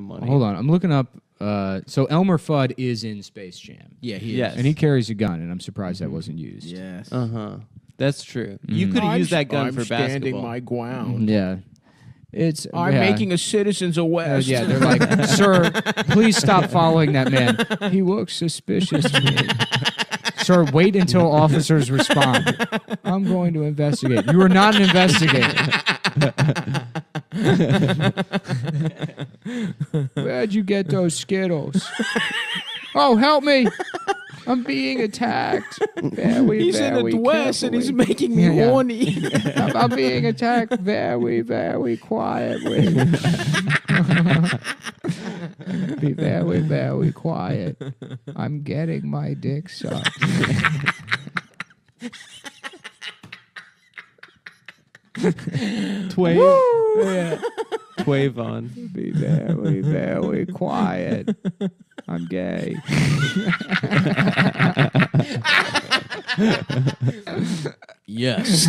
of money. Hold on, I'm looking up. Uh, so Elmer Fudd is in Space Jam, Yeah, he Yes. is. and he carries a gun, and I'm surprised that wasn't used. Yes. Uh huh. That's true. You Mm. could have I'm used that gun I'm for standing basketball. my ground. Yeah, it's. I'm yeah. making a citizens Uh, arrest. yeah, they're like, sir, please stop following that man. He looks suspicious to me. sir, wait until officers respond. I'm going to investigate. You are not an investigator. Where'd you get those Skittles? oh, help me! I'm being attacked. Very, he's in very the West and he's making me Yeah, yeah. horny. I'm, I'm being attacked very, very quietly. Be very, very quiet. I'm getting my dick sucked. Twave. Yeah. Twavon. Be very, very quiet. I'm gay. yes.